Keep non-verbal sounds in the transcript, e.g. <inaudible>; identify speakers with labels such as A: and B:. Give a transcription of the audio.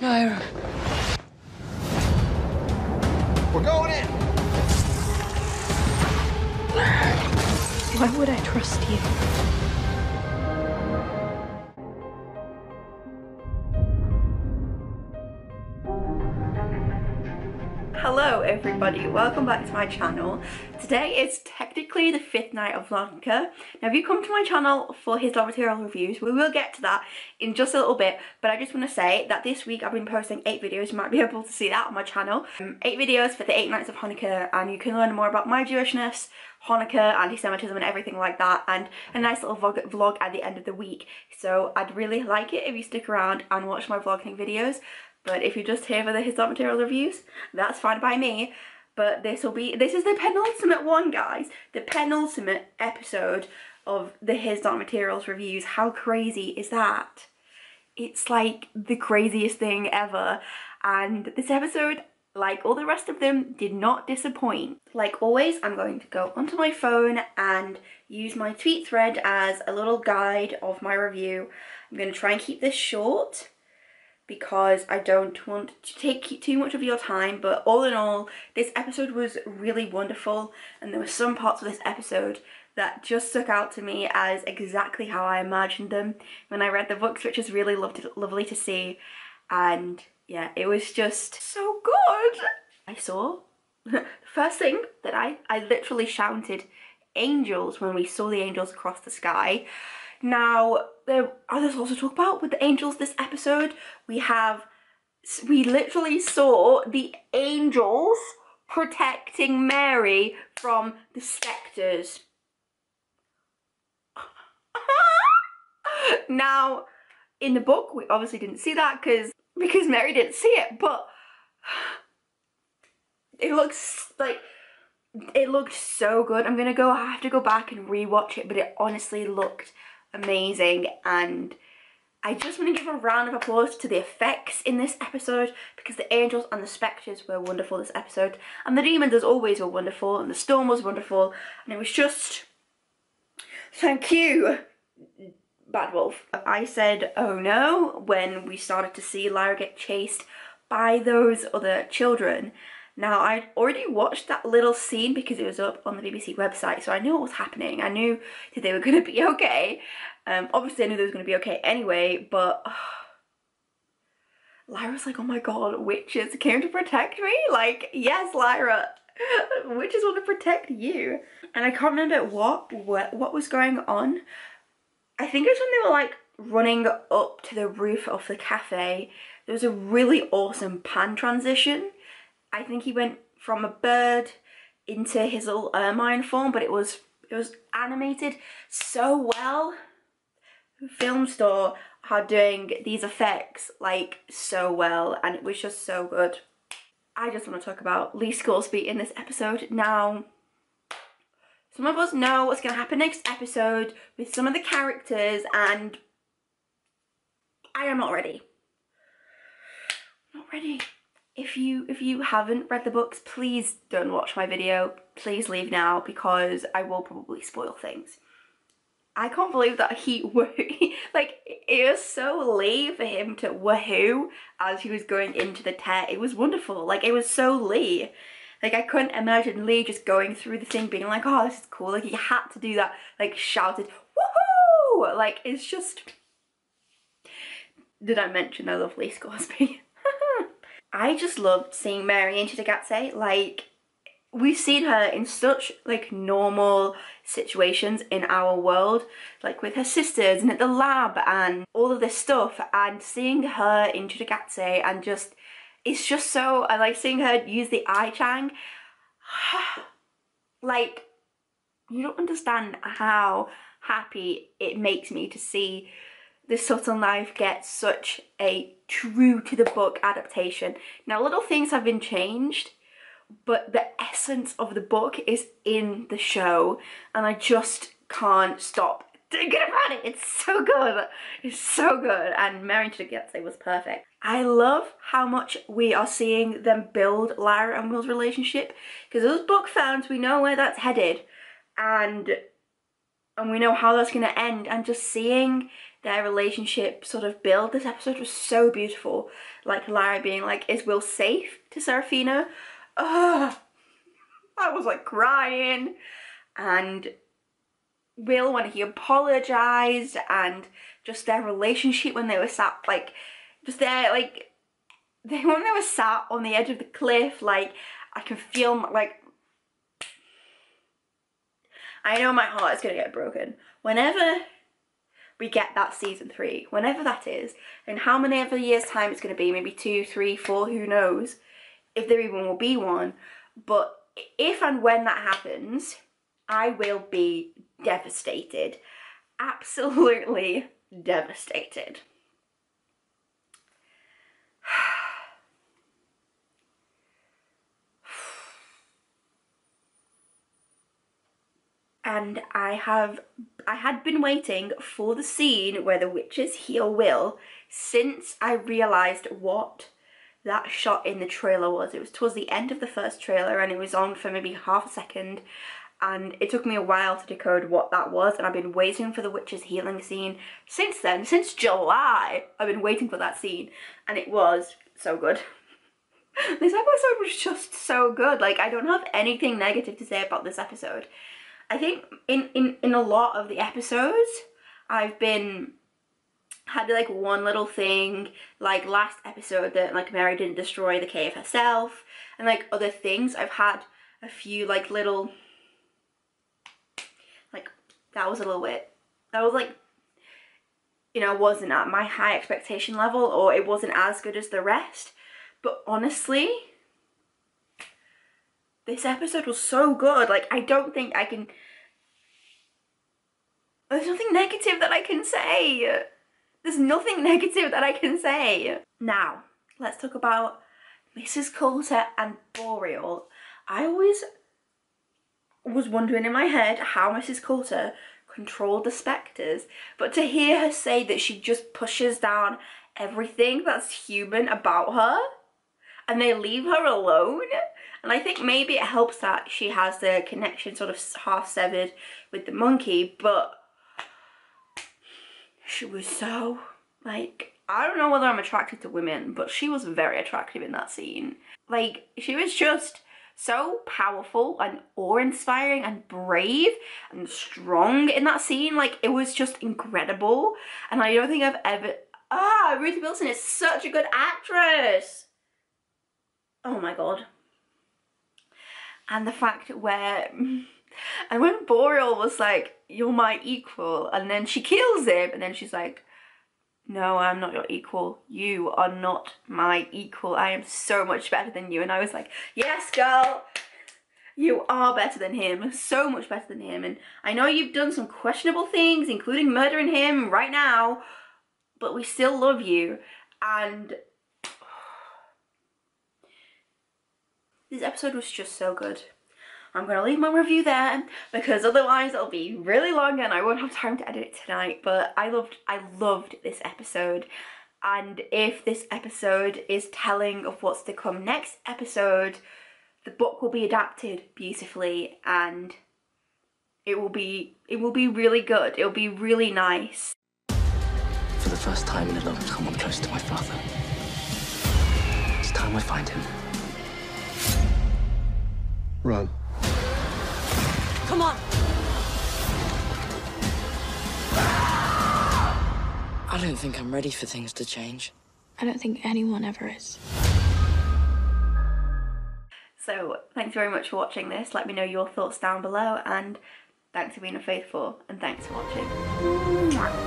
A: Lyra.
B: We're going in.
C: Why would I trust you?
D: Hello everybody, welcome back to my channel. Today is technically the fifth night of Vlognica. Now if you come to my channel for his Material reviews, we will get to that in just a little bit, but I just want to say that this week I've been posting 8 videos, you might be able to see that on my channel. Um, 8 videos for the 8 nights of Hanukkah and you can learn more about my Jewishness, Hanukkah, anti-Semitism and everything like that and a nice little vlog, vlog at the end of the week. So I'd really like it if you stick around and watch my vlogging videos. But if you're just here for the His Dark Material reviews, that's fine by me. But this will be, this is the penultimate one, guys. The penultimate episode of the His Dark Materials reviews. How crazy is that? It's like the craziest thing ever. And this episode, like all the rest of them, did not disappoint. Like always, I'm going to go onto my phone and use my tweet thread as a little guide of my review. I'm going to try and keep this short because I don't want to take too much of your time but all in all this episode was really wonderful and there were some parts of this episode that just stuck out to me as exactly how I imagined them when I read the books which is really loved, lovely to see and yeah it was just so good. I saw <laughs> the first thing that I, I literally shouted angels when we saw the angels across the sky now, there are there's also talk about with the angels this episode. We have, we literally saw the angels protecting Mary from the spectres. <laughs> now, in the book, we obviously didn't see that because because Mary didn't see it, but <sighs> it looks like it looked so good. I'm gonna go, I have to go back and rewatch it, but it honestly looked amazing and I just want to give a round of applause to the effects in this episode because the angels and the spectres were wonderful this episode and the demons as always were wonderful and the storm was wonderful and it was just thank you Bad Wolf. I said oh no when we started to see Lyra get chased by those other children now, I'd already watched that little scene because it was up on the BBC website, so I knew what was happening. I knew that they were <laughs> going to be okay. Um, obviously, I knew they were going to be okay anyway, but... <sighs> Oh, Lyra's like, oh my god, witches came to protect me? Like, yes, Lyra, <laughs> witches want to protect you. And I can't remember what, what, what was going on. I think it was when they were like running up to the roof of the cafe. There was a really awesome pan transition I think he went from a bird into his little ermine form, but it was it was animated so well. Framestore are doing these effects like so well and it was just so good. I just want to talk about Lee Scoresby in this episode. Now, some of us know what's going to happen next episode with some of the characters and I am not ready. Not ready if you if you haven't read the books please don't watch my video. Please leave now because I will probably spoil things. I can't believe that he <laughs> like it was so Lee for him to woohoo as he was going into the tent it was wonderful. Like it was so Lee like I couldn't imagine Lee just going through the thing being like oh this is cool. Like he had to do that like shouted woohoo! Like it's just did I mention I love Lee Scoresby <laughs> I just loved seeing Mary into the Like, we've seen her in such like normal situations in our world like with her sisters and at the lab and all of this stuff and seeing her in Cittàgazze and just it's just so I like seeing her use the I Ching. <sighs> Like you don't understand how happy it makes me to see the Subtle Knife gets such a true to the book adaptation. Now little things have been changed but the essence of the book is in the show and I just can't stop thinking about it. It's so good. It's so good and Mary Cittàgazze was perfect. I love how much we are seeing them build Lyra and Will's relationship because those book fans, we know where that's headed and and we know how that's going to end and just seeing their relationship sort of build. This episode was so beautiful. Like Lyra being like, is Will safe to Serafina? Ugh. I was like crying. And Will when he apologized and just their relationship when they were sat like just there like they <laughs> when they were sat on the edge of the cliff like I can feel my, like I know my heart is gonna get broken whenever we get that season three whenever that is and how many ever years time it's gonna be maybe two three four who knows if there even will be one but if and when that happens I will be devastated. Absolutely devastated. And I have I had been waiting for the scene where the witches heal Will since I realised what that shot in the trailer was. It was towards the end of the first trailer and it was on for maybe half a second and it took me a while to decode what that was and I've been waiting for the witch's healing scene since then, since July I've been waiting for that scene and it was so good. <laughs> this episode was just so good, like I don't have anything negative to say about this episode. I think in, in, in a lot of the episodes I've been had like one little thing like last episode that like Mary didn't destroy the cave herself and like other things I've had a few like little like that was a little bit, that was like, you know, wasn't at my high expectation level or it wasn't as good as the rest. But honestly, this episode was so good. Like, I don't think I can, there's nothing negative that I can say. There's nothing <laughs> negative that I can say. Now, let's talk about Mrs. Coulter and Boreal. I always was wondering in my head how Mrs. Coulter controlled the spectres, but to hear her say that she just pushes down everything that's human about her and they leave her alone. And I think maybe it helps that she has the connection sort of half severed with the monkey, but she was so like I don't know whether I'm attracted to women, but she was very attractive in that scene. Like she was just so powerful and awe-inspiring and brave and strong in that scene. Like, it was just incredible. And I don't think I've ever... Ah, Ruthie Wilson is such a good actress! Oh my god. And the fact where... <laughs> And when Boreal was like, you're my equal, and then she kills him, and then she's like, no, I'm not your equal. You are not my equal. I am so much better than you. And I was like, yes, girl, you are better than him. So much better than him. And I know you've done some questionable things, including murdering him right now, but we still love you. And this episode was just so good. I'm going to leave my review there because otherwise it'll be really long and I won't have time to edit it tonight. But I loved, I loved this episode. And if this episode is telling of what's to come next episode, the book will be adapted beautifully and it will be, it will be really good. It'll be really nice.
A: For the first time in a long time, I'm close to my father. It's time I find him.
B: Run.
E: Come on.
A: I don't think I'm ready for things to change.
C: I don't think anyone ever is.
D: So thanks very much for watching this. Let me know your thoughts down below and thanks for being a faithful and thanks for watching.